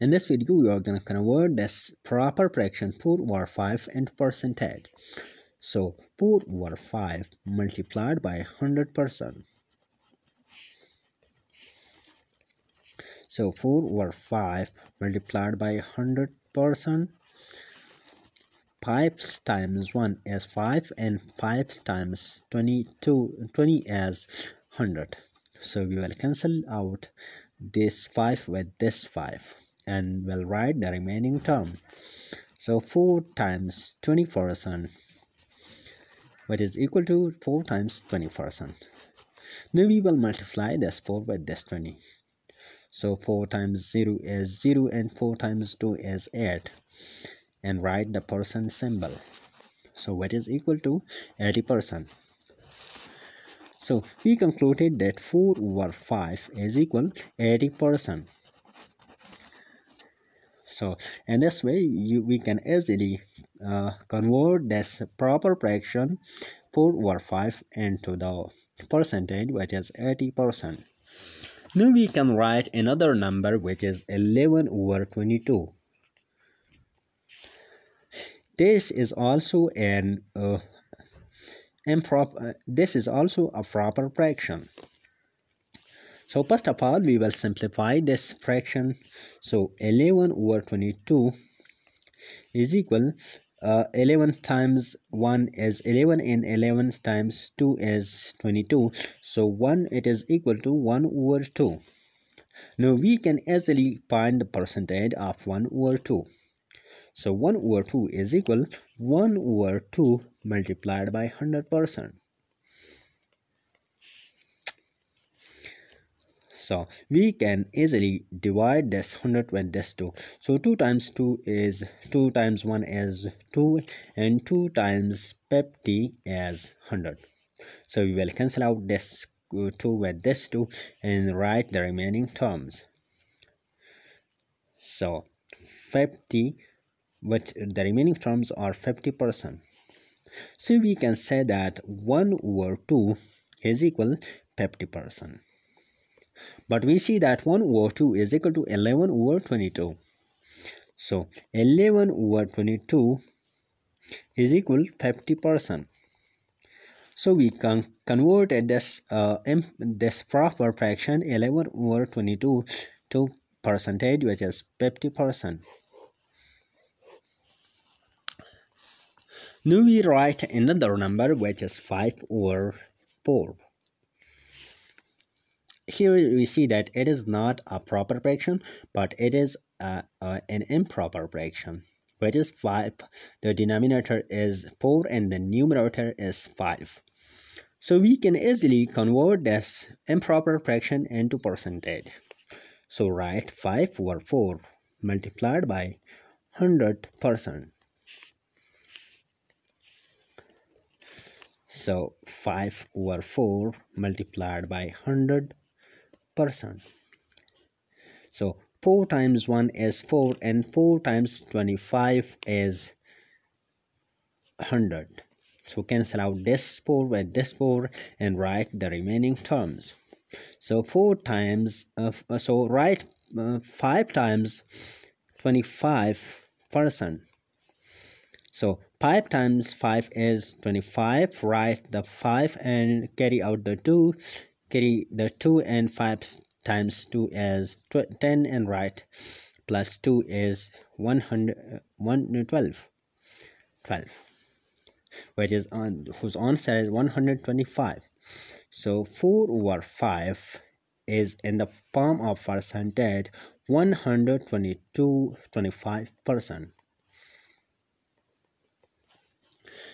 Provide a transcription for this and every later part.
in this video we are going to convert this proper fraction 4 over 5 into percentage. So 4 over 5 multiplied by 100 percent. So 4 over 5 multiplied by 100 percent. 5 times 1 is 5 and 5 times 22 20 as 100 so we will cancel out this 5 with this 5 and we'll write the remaining term. So 4 times 20 percent which is equal to 4 times 20 percent now we will multiply this 4 with this 20 so 4 times 0 is 0 and 4 times 2 is 8 and write the percent symbol. So what is equal to 80 percent. So we concluded that 4 over 5 is equal 80 percent so in this way you, we can easily uh, convert this proper fraction 4 over 5 into the percentage which is 80 percent. Now we can write another number which is 11 over 22 this is also an uh, improper uh, this is also a proper fraction so first of all we will simplify this fraction. So 11 over 22 is equal uh, 11 times 1 is 11 and 11 times 2 is 22 so 1 it is equal to 1 over 2 now we can easily find the percentage of 1 over 2 so 1 over 2 is equal 1 over 2 multiplied by 100%. So we can easily divide this 100 with this 2. So 2 times 2 is 2 times 1 is 2 and 2 times 50 is 100. So we will cancel out this uh, 2 with this 2 and write the remaining terms. So 50 but the remaining terms are 50%. So we can say that 1 over 2 is equal 50%. But we see that 1 over 2 is equal to 11 over 22. So 11 over 22 is equal 50%. So we can convert this uh, this proper fraction 11 over 22 to percentage which is 50%. Now we write another number which is 5 over 4. Here we see that it is not a proper fraction but it is a, an improper fraction which is 5. The denominator is 4 and the numerator is 5. So we can easily convert this improper fraction into percentage. So write 5 over 4 multiplied by 100 percent. so 5 over 4 multiplied by 100 percent so 4 times 1 is 4 and 4 times 25 is 100 so cancel out this 4 with this 4 and write the remaining terms. So 4 times uh, so write uh, 5 times 25 percent so 5 times 5 is 25 write the 5 and carry out the 2 carry the 2 and 5 times 2 is 10 and write plus 2 is 100 uh, 112 12 which is on whose answer is 125 so 4 over 5 is in the form of percentage 122 25 percent.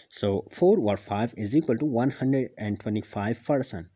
So 4 over 5 is equal to 125 percent.